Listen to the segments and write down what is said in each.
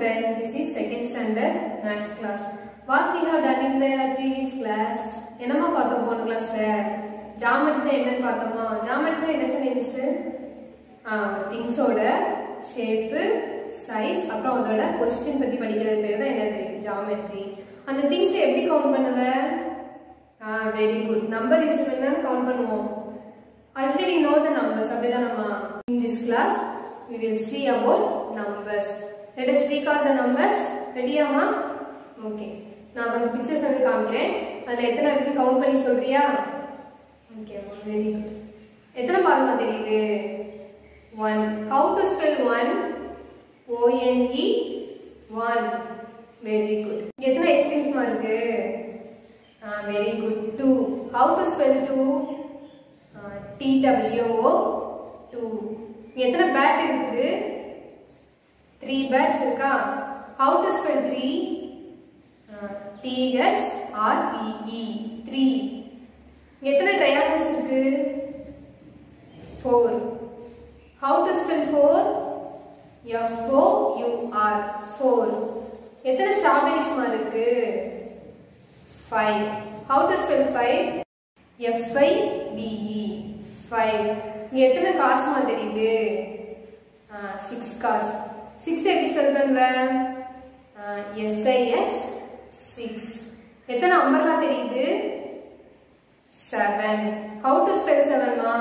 friend, this is maths class what we have done in the previous class என்னம்மா பார்த்தோம் போன கிளாஸ்ல ஜாமெட்ரினா என்னன்னு பார்த்தோமா? ஜாமெட்ரினா என்ன சொன்னேன் மிஸ் திங்ஸோட ஷேப்பு சைஸ் அப்புறம் அதோட கொஸ்டின் பத்தி படிக்கிறது பேர் தான் என்னது ஜாமெட்ரி அந்த திங்ஸ் எப்படி கவுண்ட் பண்ணுவ? வெரி குட் நம்பர் யூஸ் பண்ணி தானே கவுண்ட் பண்ணுவோம். Already we know the numbers. அப்படிதான் அப்படிதானம்மா in this class we will see about numbers. Let us recall the numbers. ரெடியாமா ஓகே நான் கொஞ்சம் பிக்சர்ஸ் வந்து காமிக்கிறேன். அதுல எத்தனை இருக்குன்னு கவுண்ட் பண்ணி சொல்றியா? ஓகே வெரி குட் எத்தனை பாருமா தெரியுது? One how to spell one O N E one very good எத்தனை எக்ஸ்பீரியன்ஸ்மா இருக்கு? Very good two how to spell two T W O two எத்தனை பேட் இருக்குது? த்ரீ பேர்ட்ஸ் இருக்கா? How to spell three T H R E E three எத்தனை triangles இருக்கு? Four how to spell four F O U R four எத்தனை strawberries மாதிரி இருக்கு? Five how to spell five F I V E five இங்கே எத்தனை காசுமா தெரியுது? Six காஸ் சிக்ஸ் எப்படி ஸ்பெல் பண்ணுவேன் எஸ்ஐஎக்ஸ் சிக்ஸ் எத்தனை அம்பர்லா தெரியுது? Seven how to spell செவன்மா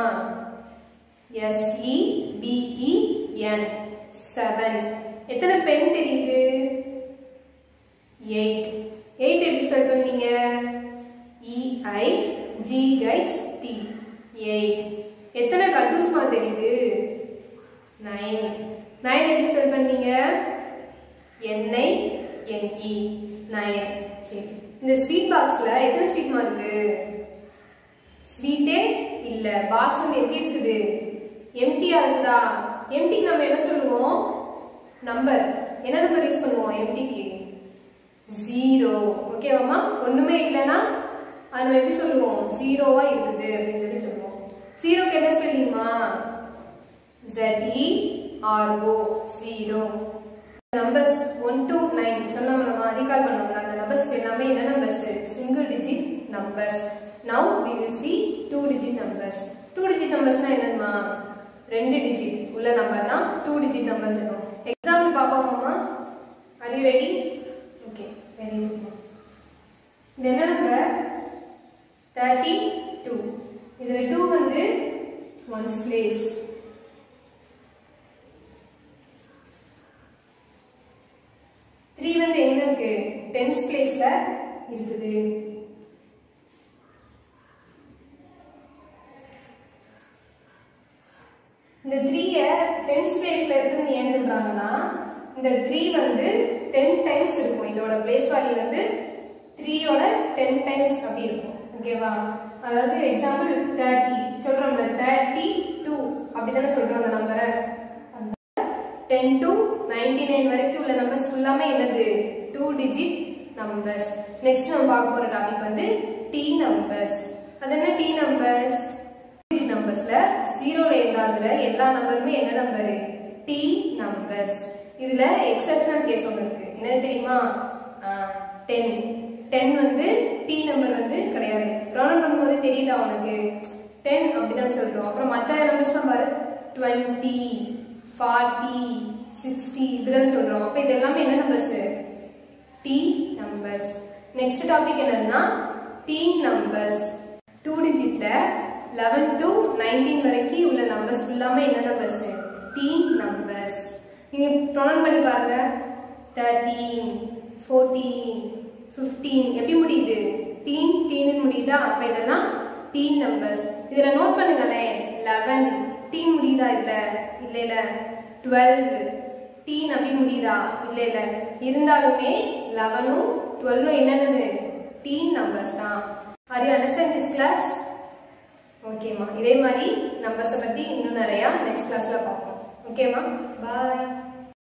S E V E N seven எத்தனை பென் தெரியுது? எயிட் எயிட் எப்படி ஸ்பெல் பண்ணுவீங்க? E I G H T eight எத்தனை கட்டூஸ்மா தெரியுது? நைன் நயன் எப்படி ஸ்பெல் பண்ணீங்க? N I N E nine சரி. இந்த ஸ்வீட் பாக்ஸ்ல எத்தனை ஸ்வீட்மா இருக்கு? ஸ்வீட்டே இல்ல பாக்ஸ் வந்து எப்படி இருக்குது? எம்டியா இருக்குதா? எம்டிக்கு நம்ம என்ன சொல்லுவோம்? நம்பர் என்ன நம்பர் யூஸ் பண்ணுவோம்? எம்டிக்கு ஜீரோ ஓகேவாம்மா ஒண்ணுமே இல்லைன்னா அது நம்ம எப்படி சொல்லுவோம்? ஜீரோவா இருக்குது அப்படின்னு சொல்லி சொல்லுவோம். ஜீரோக்கு என்ன ஸ்பெல்லிங்மா Z E R O zero numbers one to nine சொன்னோம் நம்ம ரீகால் பண்ணோம்ல அந்த நம்பர்ஸ் எல்லாமே என்ன numbers single digit numbers now we will see two digit numbers two digit நம்பர்ஸ்னா என்னதுமா ரெண்டு டிஜிட் உள்ள நம்பர் தான் டூ டிஜிட் நம்பர் சொல்லுவோம் example பார்ப்போமாமா are you ready okay very good இது என்ன நம்பர் தேர்ட்டி டூ இதில் டூ வந்து ஒன்ஸ் பிளேஸ் த்ரீ வந்து எங்க இருக்கு டென்ஸ் பிளேஸ்ல இருக்குது. இந்த த்ரீய டென்ஸ் பிளேஸ்ல இருக்குன்னு ஏன் சொல்றாங்கன்னா இந்த த்ரீ வந்து டென் டைம்ஸ் இருக்கும். இதோட பிளேஸ் வேல்யூ வந்து த்ரீயோட டென் டைம்ஸ் அப்படி இருக்கும். ஓகேவா அதாவது எக்ஸாம்பிள் தேர்ட்டி சொல்றோம்ல தேர்ட்டி டூ அப்படிதானே சொல்றோம் அந்த நம்பரை டென் டு நைன்டி நைன் வரைக்கும் உள்ள நம்பர்ஸ் ஃபுல்லாமே என்னது? டூ டிஜிட் நம்பர்ஸ் நெக்ஸ்ட் நம்ம பார்க்க போற டாபிக் வந்து டி நம்பர்ஸ் அது என்ன டி நம்பர்ஸ் டிஜிட் நம்பர்ஸ்ல ஜீரோல எண்ட் ஆகுற எல்லா நம்பருமே என்ன நம்பரு டி நம்பர்ஸ் இதுல எக்ஸப்ஷனல் கேஸ் ஒன்று இருக்கு. என்னது தெரியுமா? டென் டென் வந்து டி நம்பர் வந்து கிடையாது. ப்ரொனவுன் வந்து தெரியுதா உனக்கு? டென் அப்படிதான் சொல்றோம். அப்புறம் மற்ற நம்பர்ஸ்லாம் பாரு. டுவெண்ட்டி ஃபார்ட்டி சிக்ஸ்டி இப்படிதானே சொல்றோம். அப்போ இது எல்லாமே என்ன நம்பர்ஸ் டி நம்பர்ஸ் Next topic என்னதுன்னா டீன் நம்பர்ஸ் டூ digitல லெவன் to நைன்டீன் வரைக்கும் உள்ள numbers ஃபுல்லாமே என்ன numbers? டீன் நம்பர்ஸ் நீங்க ப்ரொனவுன் பண்ணி பாருங்க. தேர்ட்டீன் ஃபோர்டீன் ஃபிஃப்டீன் எப்படி முடியுது? டீன் டீன்னு முடியுதா? அப்போ இதெல்லாம் டீன் நம்பர்ஸ் இதில் நோட் பண்ணுங்களேன். லெவன் டீன் முடியுதா இதுல? இல்ல இல்ல டுவெல் டீன் நம்பி முடியுதா? இல்லை இல்லை. இருந்தாலுமே லெவனும் டுவெல்லும் என்னென்னது? டீன் நம்பர்ஸ் தான். Are you understand this class ஓகேம்மா இதே மாதிரி நம்பர்ஸை பற்றி இன்னும் நிறையா நெக்ஸ்ட் கிளாஸில் பார்ப்போம். ஓகேம்மா பாய்